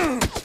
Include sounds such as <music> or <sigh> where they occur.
Ugh. <clears throat>